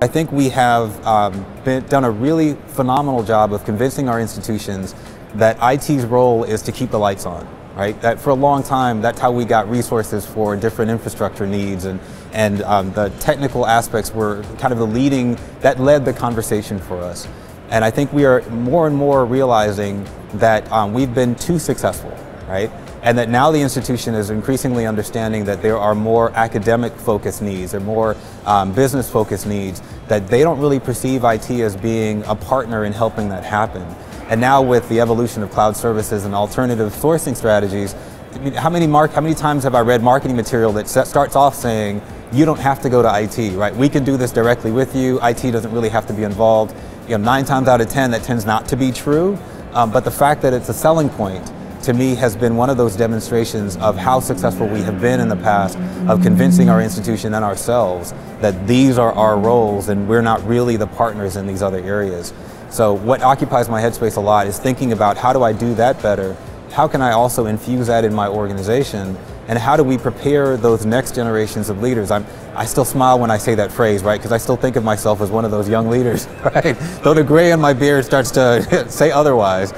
I think we have um, been, done a really phenomenal job of convincing our institutions that IT's role is to keep the lights on, right? That for a long time, that's how we got resources for different infrastructure needs and, and um, the technical aspects were kind of the leading, that led the conversation for us. And I think we are more and more realizing that um, we've been too successful, right? and that now the institution is increasingly understanding that there are more academic focused needs or more um, business focused needs, that they don't really perceive IT as being a partner in helping that happen. And now with the evolution of cloud services and alternative sourcing strategies, how many, mark, how many times have I read marketing material that starts off saying, you don't have to go to IT, right? We can do this directly with you. IT doesn't really have to be involved. You know, nine times out of 10, that tends not to be true. Um, but the fact that it's a selling point to me has been one of those demonstrations of how successful we have been in the past of convincing our institution and ourselves that these are our roles and we're not really the partners in these other areas. So what occupies my headspace a lot is thinking about how do I do that better? How can I also infuse that in my organization? And how do we prepare those next generations of leaders? I'm, I still smile when I say that phrase, right? Because I still think of myself as one of those young leaders, right? Though the gray in my beard starts to say otherwise.